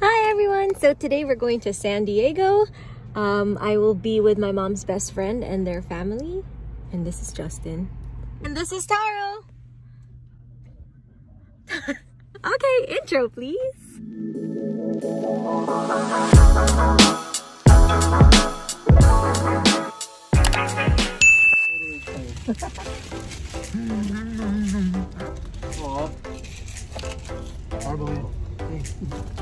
Hi everyone! So today we're going to San Diego. Um, I will be with my mom's best friend and their family. And this is Justin. And this is Taro. okay, intro please.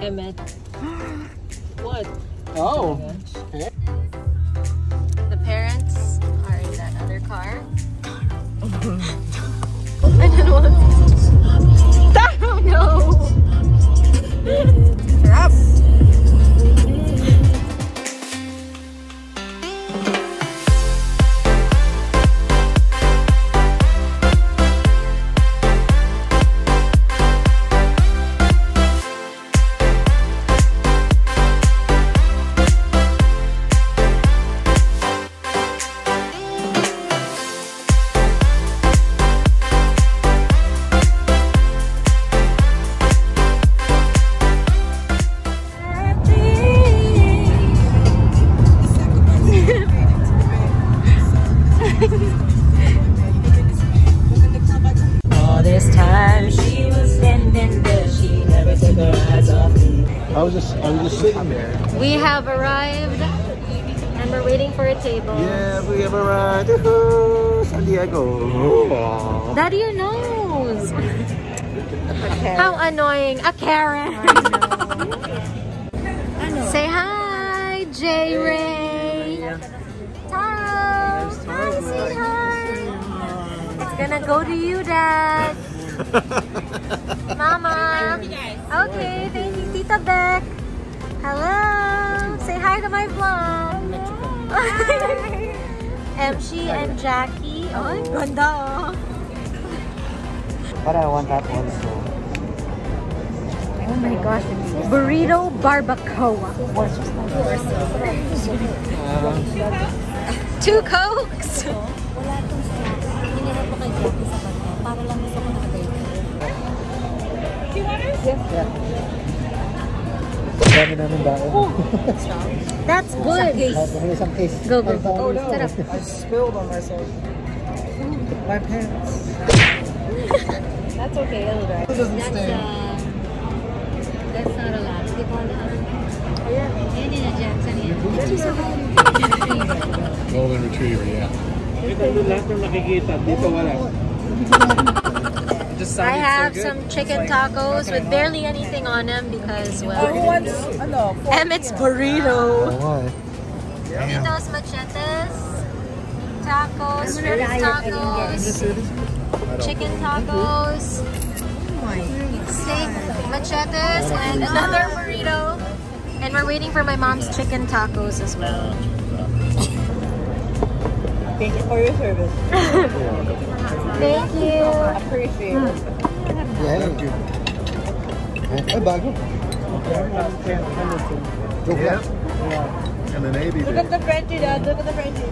Emmett. what? Oh. The I was just I was just sitting there. We have arrived and we're waiting for a table. Yeah, we have arrived. Woohoo! San Diego. That your nose. How annoying. A Karen. Say hi, J Ray. Taro. Hi, sweetheart. It's gonna go to you, Dad. Mama. Okay, thank you, Tita Beck. Hello. Say hi to my vlog. MC and Jackie. Oh, ganda oh. But I want that also. Oh my gosh. Burrito barbacoa. Two cokes. Dami namin dahil. That's good. Isang case. Go, go, go. Oh, no. I spilled on myself. My pants. That's okay. It'll dry. It doesn't stain. Uh, that's not a lot. They oh, call that. Ayan yun na Jackson yan. Golden Retriever, yeah. lahat ng nakikita, dito wala. I have some chicken tacos with barely anything on them because, well, Emmett's burrito. Oh, why? Doritos machetes, tacos, shrimp tacos, chicken tacos, steak machetes, and another burrito. And we're waiting for my mom's chicken tacos as well. Thank you for your service. Thank you. Appreciate it. Yeah. Ay, bago. Joke lang. And the Navy Look at the Frenchie, Dad. Look at the Frenchie.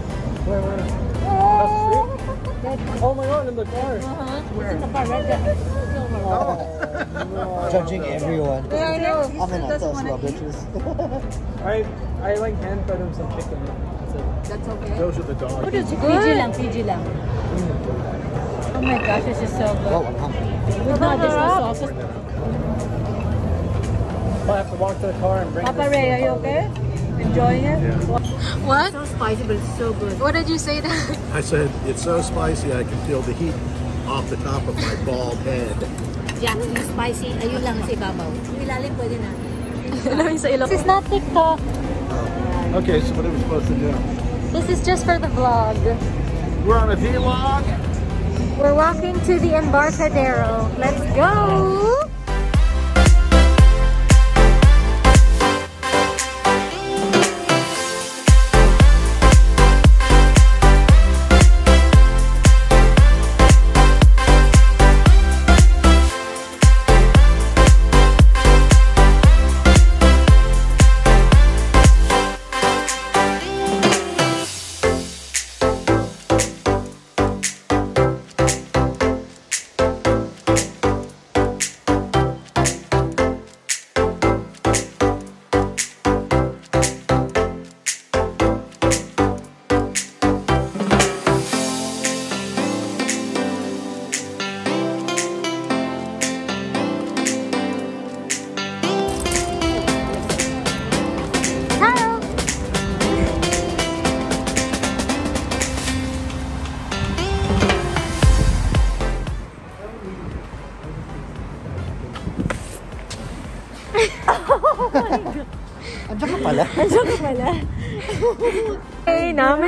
Oh my god, in the car. Uh-huh. it's in the oh. Judging everyone. Yeah, I know. I'm in a Tesla, bitches. I I like hand fed him some chicken. That's. That's okay. Those are the dogs. PG lang, PG lang. Oh my gosh, this is so good. Oh, I'm hungry. With not this no sauces. I have to walk to the car and bring Papa Ray, are you okay? Enjoying it? What? It's so spicy, but it's so good. What did you say, Dad? I said, it's so spicy I can feel the heat off the top of my bald head. Jackson, spicy. Ayun lang sa ibabaw. Yung ilalim pwede na. This is not TikTok. Okay, so what are we supposed to do? This is just for the vlog. We're on a vlog. We're walking to the Embarcadero. Let's go!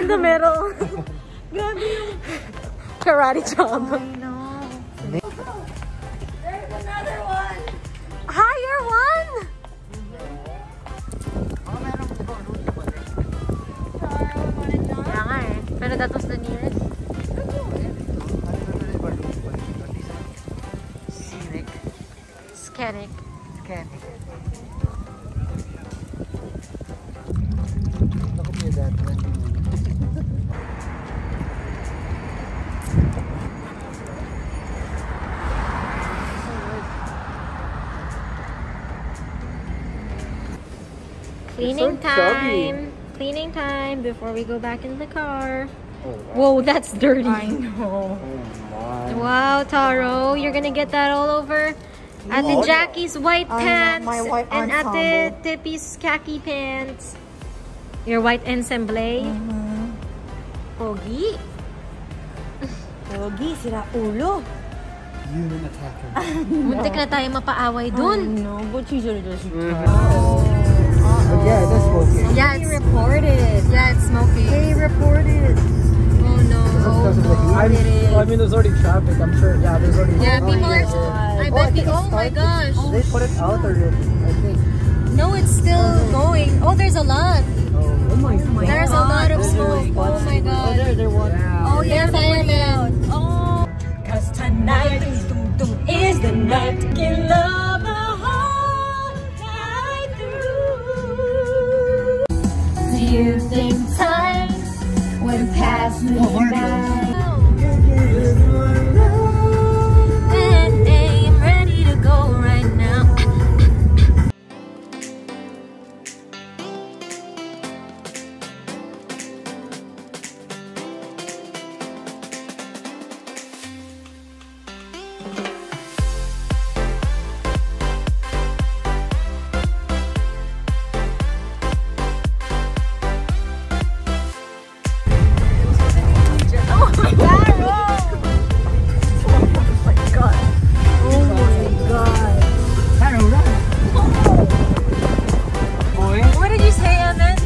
In the middle. Grabe yung... Karate chop. I know. There's another one! Higher one! Kaya nga eh. Pero that was the nearest. Scenic. Scenic. Cleaning so chubby. time. Cleaning time before we go back in the car. Oh, Whoa, that's dirty. I know. my. Wow, Taro, you're gonna get that all over Ate Oh, Jackie's white I pants my white and Ate ensemble. Tippy's khaki pants. Your white ensemble. Mm-hmm. Pogi. Pogi, sira ulo. Human attacker. Muntik na tayo mapaaway dun. No, but you should have just But yeah, that's okay. Yeah, it's reported. Yeah, it's smoking. They reported. Oh no. Oh because of the no. I'm, it is. well, I mean, there's already traffic. I'm sure. Yeah, there's already. Yeah, Oh, people are. Oh, I Oh, I bet. think pe- it oh my started. gosh. They put it out already, I think. No, it's still oh, going. Oh, there's a lot. Oh my god. There's a lot of oh, smoke. Oh my god. Oh, there one. Oh, yeah, fireman. Oh. Cause tonight is, dum, dum, is the night to get love you think time would pass me by?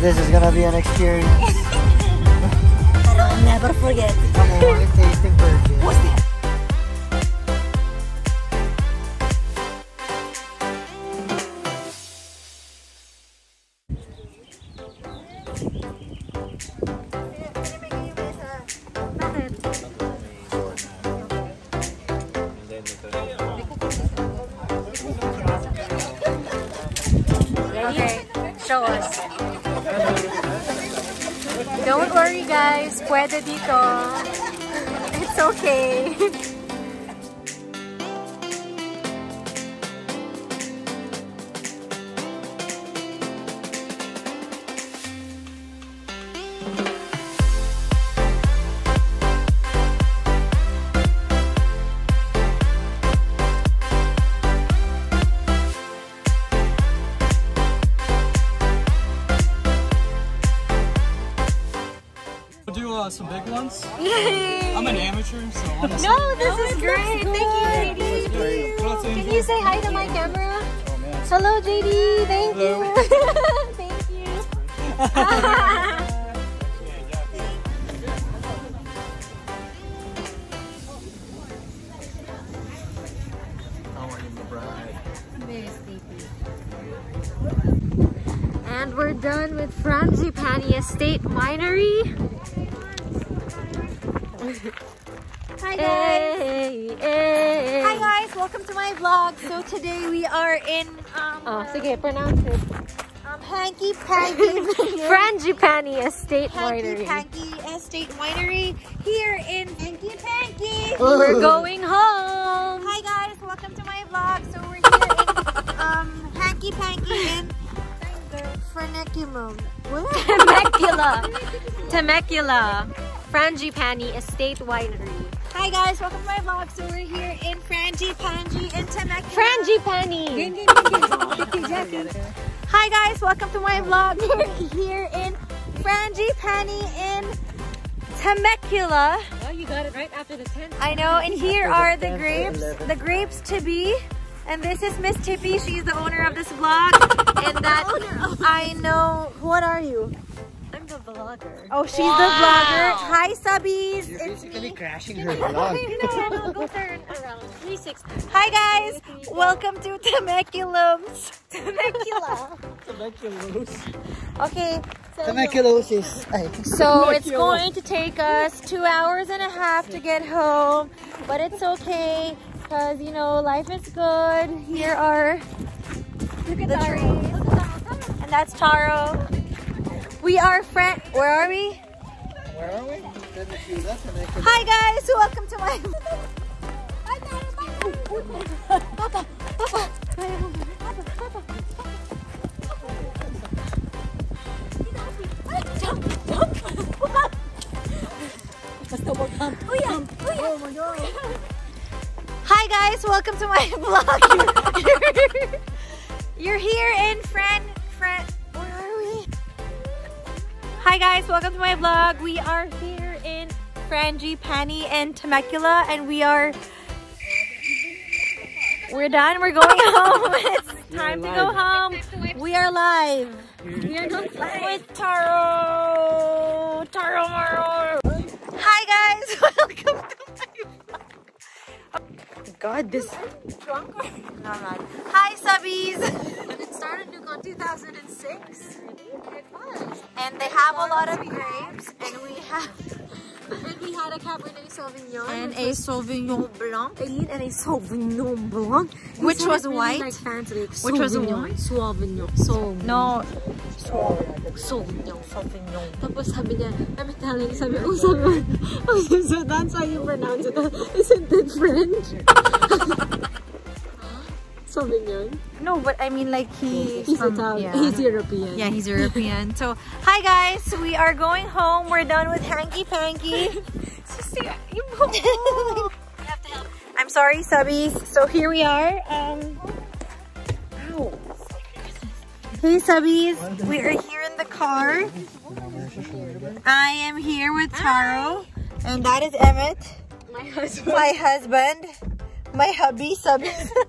This is gonna be an experience. I'll never forget. Come on, tasting burgers. What's that? Okay, show us. Don't worry guys, pwede dito. It's okay. some big ones. Yay! I'm an amateur, so honestly. No, this is great. Thank you, JD. Can you say hi to my camera? Oh, man. Hello, JD. Thank Hello. you. Thank you. How are you, my bride? And we're done with Frangipani Estate Winery. Hi guys. Hey, hey. Hi guys, welcome to my vlog. So today we are in um, Oh, sige, pronounce it. um Hanky Panky Frangipani Estate Hanky Winery. Hanky Panky Estate Winery here in Hanky Panky. We're going home. Hi guys, welcome to my vlog. So we're here in um Hanky Panky in Freneculum. What? Temecula. Temecula. Frangipani Estate Winery. Hi guys, welcome to my vlog. So we're here in Frangipani in Temecula. Frangipani. Hi guys, welcome to my vlog. We're here in Frangipani in Temecula. Oh, you got it right after the 10th. I know, and here are the grapes, the grapes to be, And this is Miss Chippy. She's the owner of this vlog. And that oh, I know. What are you? I'm the vlogger. Oh, she's the vlogger. Hi, subbies. You're It's basically me. crashing her vlog. go turn around. 360. Hi, guys. Welcome to Temecula's. Temecula. Okay, Tuberculosis. Ay. so it's going to take us two hours and a half to get home, but it's okay because you know life is good. Here are the trees, and that's Taro. We are friend. Where are we? Where are we? Hi guys, welcome to my. Papa, papa. Hi guys, welcome to my vlog. You're here in friend. Hi guys, welcome to my vlog. We are here in Frangipani and Temecula, and we are. We're done. We're going home. It's time to go home. We are live. We are not live with Taro. Taro Maro. God, this. Drunk or? No, I'm. Hi, subbies. It started Nuke on 2006. It was. And they have a lot of grapes, and we have And we had a Cabernet Sauvignon. and a Sauvignon Blanc, and a Sauvignon Blanc. Which was it really, white? Like fancy, like Which was Sauvignon. white? Sauvignon. Sauvignon. no, Sauvignon. Sauvignon. Tapos sabi niya, I'm telling, sabi, oh, sabi, oh, so that's how you pronounce it. Isn't it French? Sauvignon. No, but I mean like he, He's from, Italian. yeah. He's European. Yeah, he's European. so, hi guys, we are going home. We're done with hanky panky. I'm sorry, subbies. So here we are. Um, hey, subbies. We are here in the car. I am here with Taro, and that is Emmett, My husband. my husband, my hubby, subbies.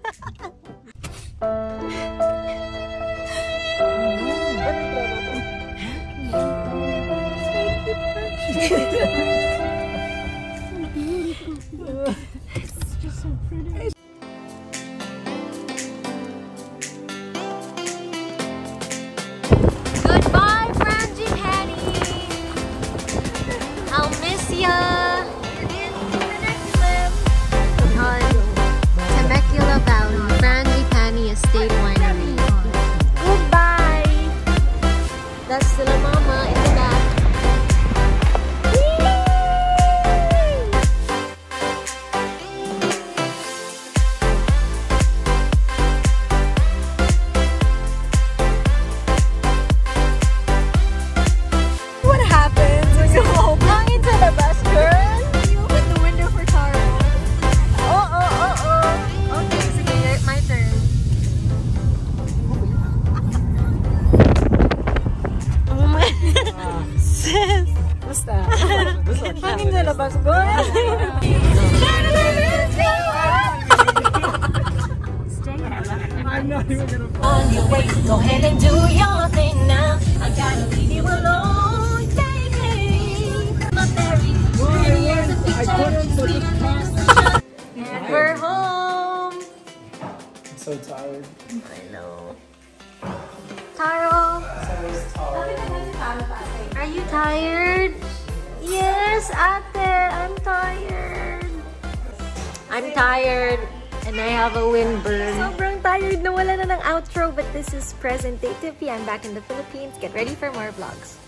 对对。Sis. Basta. Hangin sa labas, girl. I'm not even gonna. On your way, go ahead and do your thing now. I gotta leave you alone, baby. My very pretty as a picture, sweet past the we're home. I'm so tired. I know. Are you tired? Yes, ate, I'm tired. I'm tired and I have a windburn. Sobrang tired na wala na ng outro but this is present day Tippy. I'm back in the Philippines. Get ready for more vlogs.